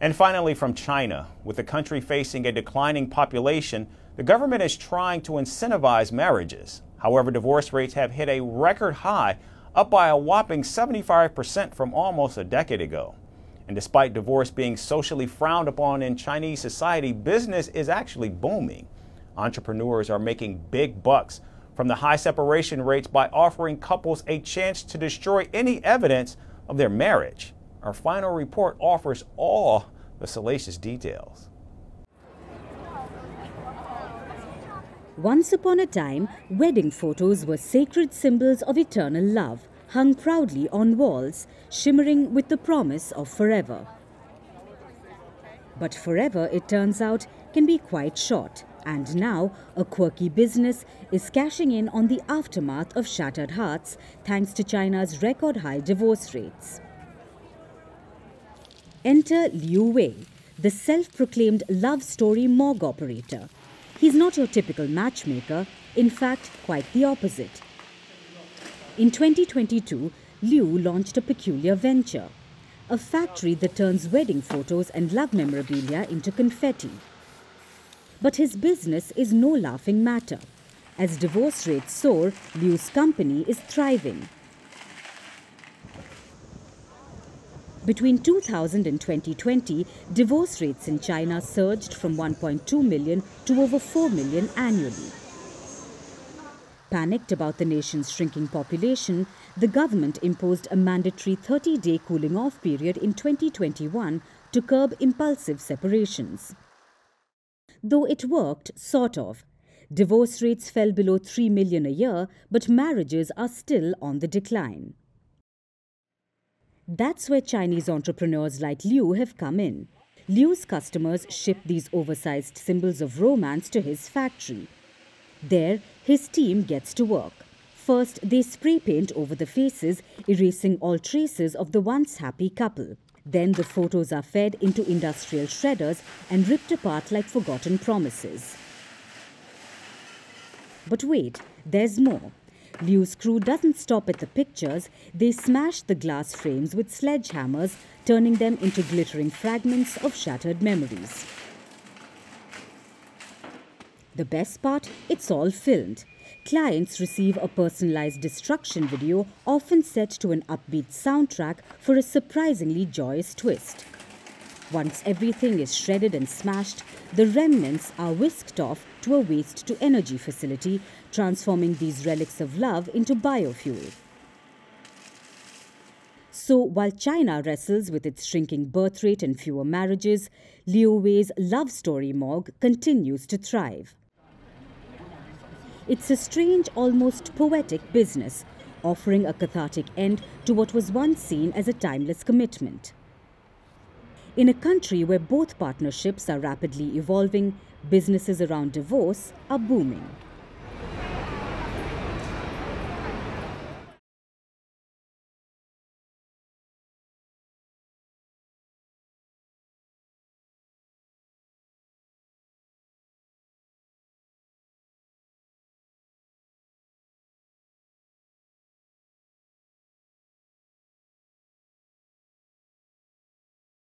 And finally, from China, with the country facing a declining population, the government is trying to incentivize marriages. However, divorce rates have hit a record high, up by a whopping 75% from almost a decade ago. And despite divorce being socially frowned upon in Chinese society, business is actually booming. Entrepreneurs are making big bucks from the high separation rates by offering couples a chance to destroy any evidence of their marriage. Our final report offers all the salacious details. Once upon a time, wedding photos were sacred symbols of eternal love, hung proudly on walls, shimmering with the promise of forever. But forever, it turns out, can be quite short. And now, a quirky business is cashing in on the aftermath of shattered hearts thanks to China's record high divorce rates. Enter Liu Wei, the self proclaimed love story morgue operator. He's not your typical matchmaker, in fact, quite the opposite. In 2022, Liu launched a peculiar venture a factory that turns wedding photos and love memorabilia into confetti. But his business is no laughing matter. As divorce rates soar, Liu's company is thriving. Between 2000 and 2020, divorce rates in China surged from 1.2 million to over 4 million annually. Panicked about the nation's shrinking population, the government imposed a mandatory 30 day cooling off period in 2021 to curb impulsive separations. Though it worked, sort of. Divorce rates fell below 3 million a year, but marriages are still on the decline. That's where Chinese entrepreneurs like Liu have come in. Liu's customers ship these oversized symbols of romance to his factory. There, his team gets to work. First, they spray paint over the faces, erasing all traces of the once happy couple. Then the photos are fed into industrial shredders and ripped apart like forgotten promises. But wait, there's more. Liu's crew doesn't stop at the pictures, they smash the glass frames with sledgehammers, turning them into glittering fragments of shattered memories. The best part, it's all filmed. Clients receive a personalized destruction video, often set to an upbeat soundtrack for a surprisingly joyous twist. Once everything is shredded and smashed, the remnants are whisked off to a waste to energy facility, transforming these relics of love into biofuel. So while China wrestles with its shrinking birth rate and fewer marriages, Liu Wei's love story morgue continues to thrive. It's a strange, almost poetic business, offering a cathartic end to what was once seen as a timeless commitment. In a country where both partnerships are rapidly evolving, businesses around divorce are booming.